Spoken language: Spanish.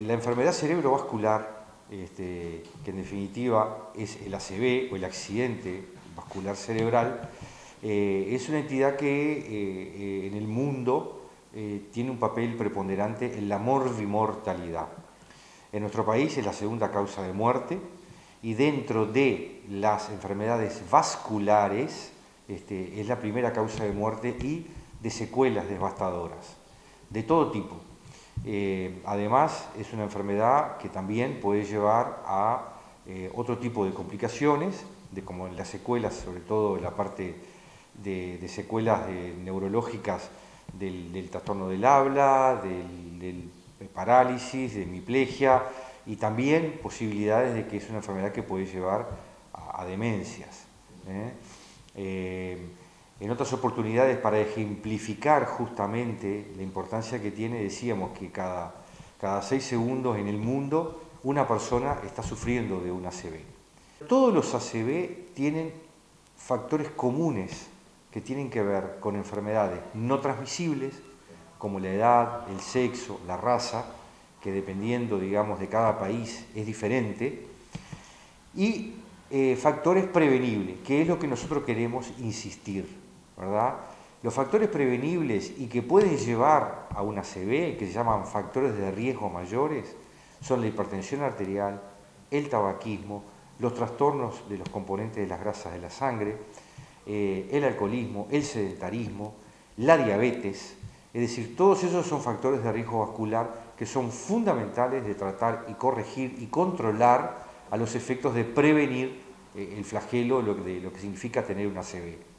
La enfermedad cerebrovascular, este, que en definitiva es el ACV o el accidente vascular cerebral, eh, es una entidad que eh, eh, en el mundo tiene un papel preponderante en la morbimortalidad. En nuestro país es la segunda causa de muerte y dentro de las enfermedades vasculares este, es la primera causa de muerte y de secuelas devastadoras, de todo tipo. Eh, además, es una enfermedad que también puede llevar a eh, otro tipo de complicaciones, como las secuelas, sobre todo en la parte de, secuelas neurológicas del, trastorno del habla, del, parálisis, de hemiplegia y también posibilidades de que es una enfermedad que puede llevar a, demencias. ¿eh? En otras oportunidades, para ejemplificar justamente la importancia que tiene, decíamos que cada, cada seis segundos en el mundo una persona está sufriendo de un ACV. Todos los ACV tienen factores comunes que tienen que ver con enfermedades no transmisibles, como la edad, el sexo, la raza, que dependiendo, digamos, de cada país es diferente, y eh, factores prevenibles, que es lo que nosotros queremos insistir. Los factores prevenibles y que pueden llevar a una ACV, que se llaman factores de riesgo mayores, son la hipertensión arterial, el tabaquismo, los trastornos de los componentes de las grasas de la sangre, eh, el alcoholismo, el sedentarismo, la diabetes, es decir, todos esos son factores de riesgo vascular que son fundamentales de tratar y corregir y controlar a los efectos de prevenir eh, el flagelo de lo que significa tener una ACV.